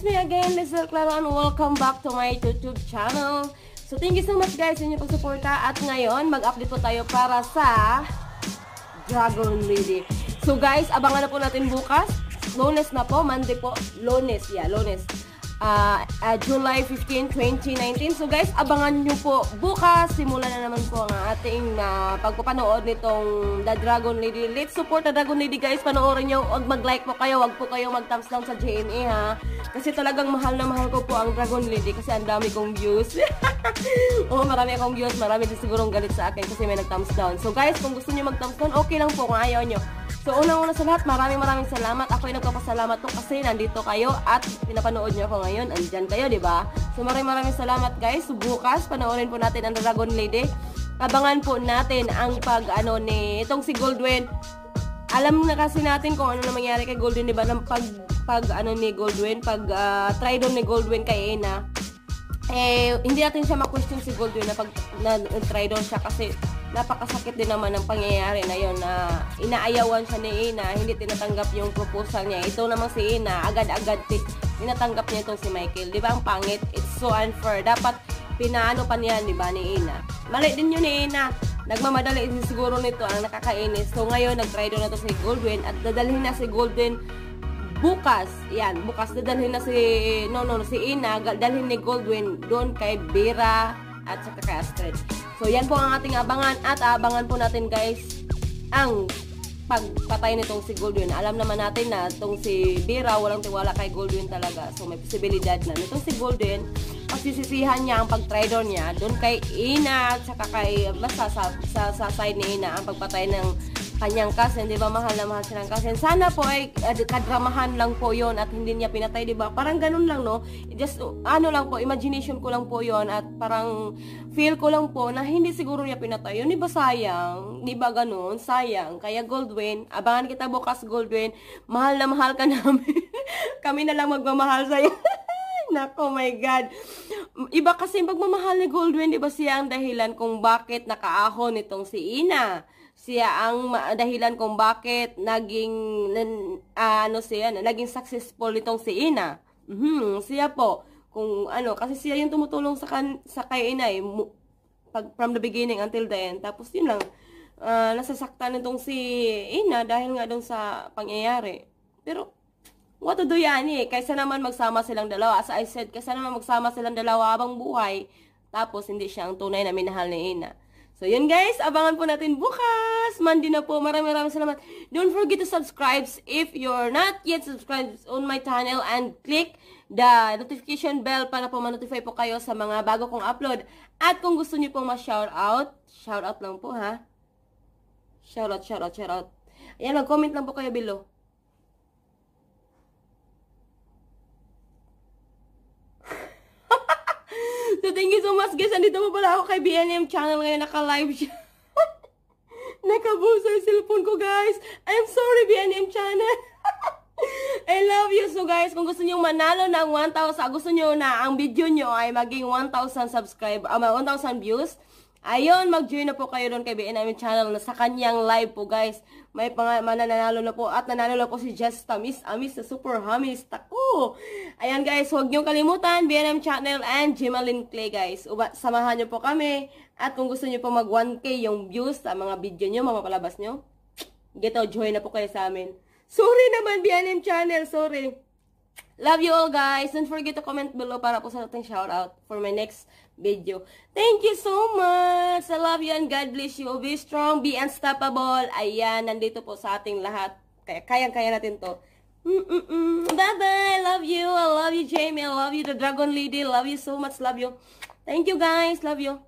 it's me again, Lizelle Claro, and welcome back to my YouTube channel. So, thank you so much guys sa inyong pagsuporta. At ngayon, mag-update po tayo para sa Dragon Lady. So guys, abangan na po natin bukas. Lunes na po, Monday po. Lunes, yeah, lunes uh, uh, July 15, 2019. So guys, abangan nyo po bukas. Simula na naman po ang ating uh, pagpapanood nitong The Dragon Lady. Let's support The Dragon Lady guys. Panoorin nyo. Huwag mag-like po kayo. Huwag po kayo mag-thumbs down sa JMA ha. Kasi talagang mahal na mahal ko po ang Dragon Lady kasi ang dami kong views. oh, marami akong views. Marami din sigurong galit sa akin kasi may nag-thumbs down. So guys, kung gusto nyo mag-thumbs down, okay lang po kung ayaw nyo. So, unang-una sa lahat, maraming maraming salamat. Ako ay nagpapasalamat po kasi nandito kayo at pinapanood niyo ako ngayon. Andyan kayo, di ba? So, maraming maraming salamat guys. Bukas, panoorin po natin ang Dragon Lady. Abangan po natin ang pag, ano, ni, itong si Goldwyn. Alam na kasi natin kung ano na mangyari kay Goldwyn, di ba? Nang pag, pag, ano ni Goldwyn, pag uh, try doon ni Goldwyn kay Ena, eh, hindi natin siya ma-question si Goldwyn na pag na, try doon siya kasi napakasakit din naman ang pangyayari na yon na inaayawan siya ni Ina, hindi tinatanggap yung proposal niya. Ito naman si Ina, agad-agad tinatanggap niya itong si Michael. Di ba ang pangit? It's so unfair. Dapat pinaano pa niya, di ba, ni Ina. Mali din yun ni Ina. Nagmamadali din siguro nito ang nakakainis. So ngayon, nag-try doon na to si Goldwyn at dadalhin na si Goldwyn bukas. Yan, bukas dadalhin na si, no, no, si Ina, dalhin ni Goldwyn doon kay Vera at kay Astrid. So, yan po ang ating abangan at abangan po natin guys ang pagpatay nitong si Goldwyn. Alam naman natin na itong si Vera walang tiwala kay Goldwyn talaga. So, may posibilidad na nitong si Goldwyn pasisisihan niya ang pag-tridor niya doon kay Ina at saka kay basta sa, sa, sa side ni Ina ang pagpatay ng kanyang cousin, di ba? Mahal na mahal siya ng cousin. Sana po ay uh, kadramahan lang po yon at hindi niya pinatay, di ba? Parang ganun lang, no? Just, ano lang po, imagination ko lang po yon at parang feel ko lang po na hindi siguro niya pinatay yun. Di ba sayang? Di ba ganun? Sayang. Kaya Goldwyn, abangan kita bukas Goldwyn. Mahal na mahal ka namin. Kami na lang magmamahal sa'yo. Nako, my God. Iba kasi pagmamahal ni Goldwyn, di ba siya ang dahilan kung bakit nakaahon itong si Ina siya ang dahilan kung bakit naging uh, ano siya, naging successful itong si Ina. Mm-hmm, siya po kung ano kasi siya yung tumutulong sa kan, sa kay Ina eh, pag, from the beginning until the end. Tapos yun lang uh, nasasaktan itong si Ina dahil nga doon sa pangyayari. Pero what to do yan eh. Kaysa naman magsama silang dalawa. As I said, kaysa naman magsama silang dalawa habang buhay. Tapos hindi siya ang tunay na minahal ni Ina. So, yun guys. Abangan po natin bukas. Monday na po. Maraming maraming salamat. Don't forget to subscribe if you're not yet subscribed on my channel and click the notification bell para po ma-notify po kayo sa mga bago kong upload. At kung gusto niyo pong ma-shoutout, shoutout lang po ha. Shoutout, shoutout, shoutout. Ayan, mag-comment lang po kayo below. So, thank you so much guys. Andito mo pala ako kay BNM channel ngayon. Naka-live siya. Nakabusa yung cellphone ko guys. I'm sorry BNM channel. I love you. So guys, kung gusto niyo manalo ng 1,000, gusto niyo na ang video niyo ay maging 1,000 subscribe, um, 1,000 views, Ayun, mag-join na po kayo doon kay BNM channel na sa kanyang live po guys. May pang mananalo na po at nanalo na po si Just Tamis Amis sa Super Hamis. Tako! Ayan guys, huwag niyong kalimutan BNM channel and Jimalin Clay guys. Uba, samahan niyo po kami at kung gusto niyo po mag 1k yung views sa mga video niyo, mapapalabas niyo, get out, join na po kayo sa amin. Sorry naman BNM channel, sorry. Love you all guys. Don't forget to comment below para po sa ating shoutout for my next video. Thank you so much. I love you and God bless you. Be strong, be unstoppable. Ayan, nandito po sa ating lahat. Kaya kayang-kaya natin to. Bye-bye. Love you. I love you, Jamie. I love you, the Dragon Lady. Love you so much. Love you. Thank you guys. Love you.